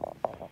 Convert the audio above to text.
Uh-huh.